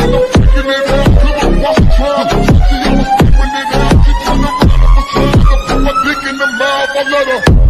I'm taking it keeping it she to put my dick in mouth. I let her.